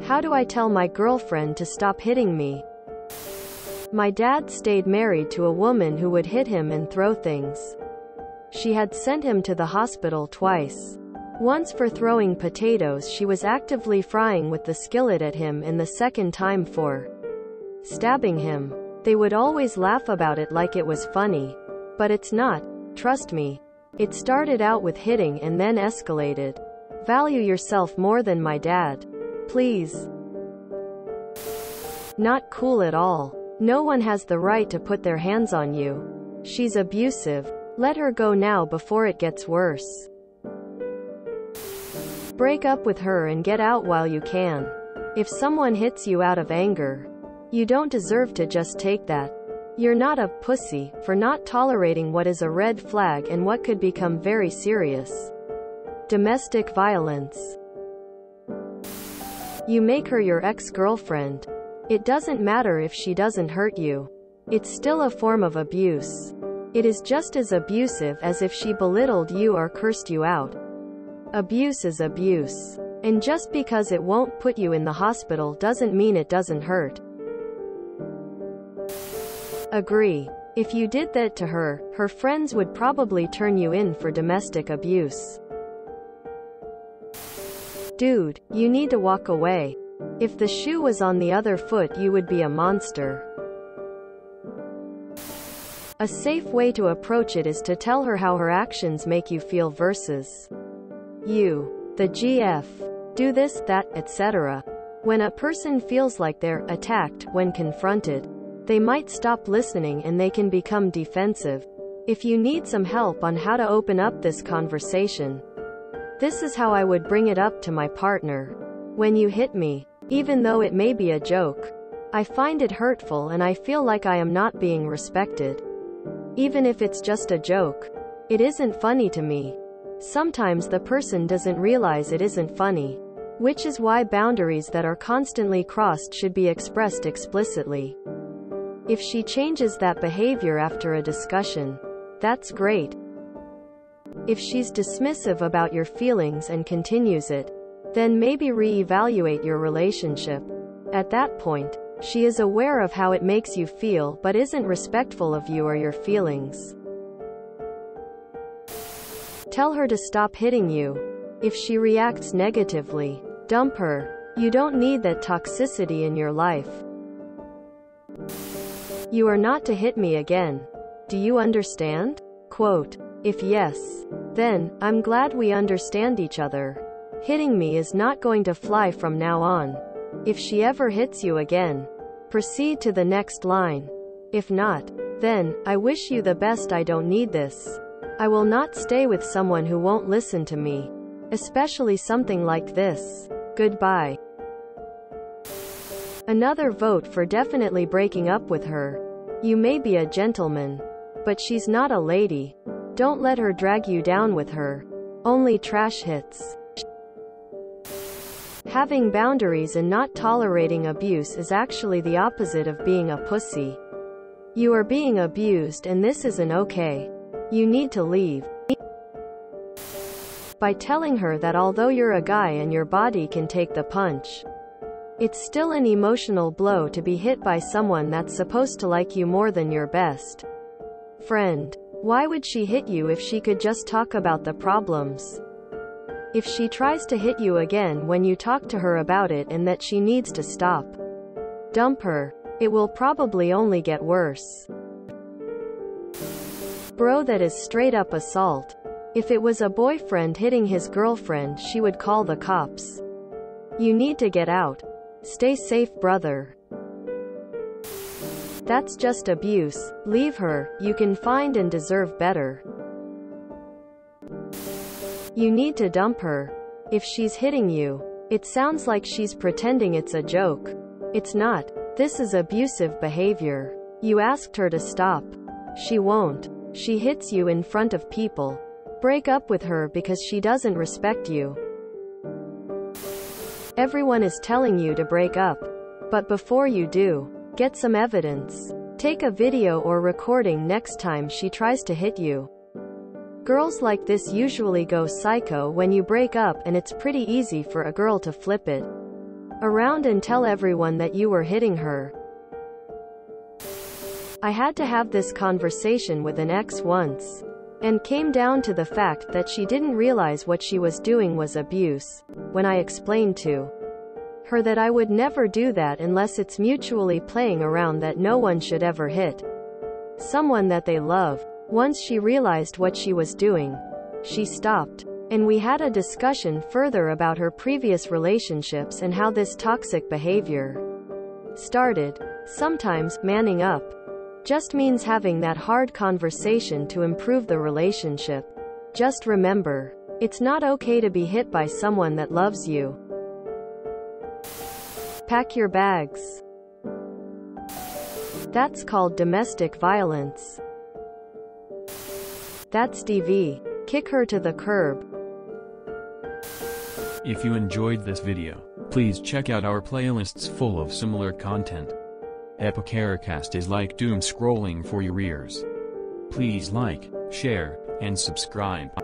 How do I tell my girlfriend to stop hitting me? My dad stayed married to a woman who would hit him and throw things. She had sent him to the hospital twice. Once for throwing potatoes she was actively frying with the skillet at him and the second time for stabbing him. They would always laugh about it like it was funny. But it's not, trust me. It started out with hitting and then escalated. Value yourself more than my dad. Please. Not cool at all. No one has the right to put their hands on you. She's abusive. Let her go now before it gets worse. Break up with her and get out while you can. If someone hits you out of anger, you don't deserve to just take that. You're not a pussy for not tolerating what is a red flag and what could become very serious. Domestic violence. You make her your ex-girlfriend. It doesn't matter if she doesn't hurt you. It's still a form of abuse. It is just as abusive as if she belittled you or cursed you out. Abuse is abuse. And just because it won't put you in the hospital doesn't mean it doesn't hurt. Agree. If you did that to her, her friends would probably turn you in for domestic abuse. Dude, you need to walk away. If the shoe was on the other foot you would be a monster. A safe way to approach it is to tell her how her actions make you feel versus you, the GF, do this, that, etc. When a person feels like they're attacked when confronted, they might stop listening and they can become defensive. If you need some help on how to open up this conversation, this is how I would bring it up to my partner. When you hit me, even though it may be a joke, I find it hurtful and I feel like I am not being respected. Even if it's just a joke, it isn't funny to me. Sometimes the person doesn't realize it isn't funny. Which is why boundaries that are constantly crossed should be expressed explicitly. If she changes that behavior after a discussion, that's great. If she's dismissive about your feelings and continues it, then maybe re-evaluate your relationship. At that point, she is aware of how it makes you feel but isn't respectful of you or your feelings. Tell her to stop hitting you. If she reacts negatively, dump her. You don't need that toxicity in your life. You are not to hit me again. Do you understand? Quote. If yes, then, I'm glad we understand each other. Hitting me is not going to fly from now on. If she ever hits you again, proceed to the next line. If not, then, I wish you the best I don't need this. I will not stay with someone who won't listen to me. Especially something like this. Goodbye. Another vote for definitely breaking up with her. You may be a gentleman, but she's not a lady. Don't let her drag you down with her. Only trash hits. Having boundaries and not tolerating abuse is actually the opposite of being a pussy. You are being abused and this isn't okay. You need to leave. By telling her that although you're a guy and your body can take the punch, it's still an emotional blow to be hit by someone that's supposed to like you more than your best friend. Why would she hit you if she could just talk about the problems? If she tries to hit you again when you talk to her about it and that she needs to stop, dump her. It will probably only get worse. Bro that is straight up assault. If it was a boyfriend hitting his girlfriend she would call the cops. You need to get out. Stay safe brother. That's just abuse. Leave her. You can find and deserve better. You need to dump her. If she's hitting you, it sounds like she's pretending it's a joke. It's not. This is abusive behavior. You asked her to stop. She won't. She hits you in front of people. Break up with her because she doesn't respect you. Everyone is telling you to break up. But before you do, Get some evidence. Take a video or recording next time she tries to hit you. Girls like this usually go psycho when you break up and it's pretty easy for a girl to flip it. around and tell everyone that you were hitting her. I had to have this conversation with an ex once. And came down to the fact that she didn't realize what she was doing was abuse. When I explained to her that I would never do that unless it's mutually playing around that no one should ever hit someone that they love. Once she realized what she was doing, she stopped. And we had a discussion further about her previous relationships and how this toxic behavior started. Sometimes, manning up just means having that hard conversation to improve the relationship. Just remember, it's not okay to be hit by someone that loves you. Pack your bags. That's called domestic violence. That's DV. Kick her to the curb. If you enjoyed this video, please check out our playlists full of similar content. Epicaricast is like doom scrolling for your ears. Please like, share, and subscribe.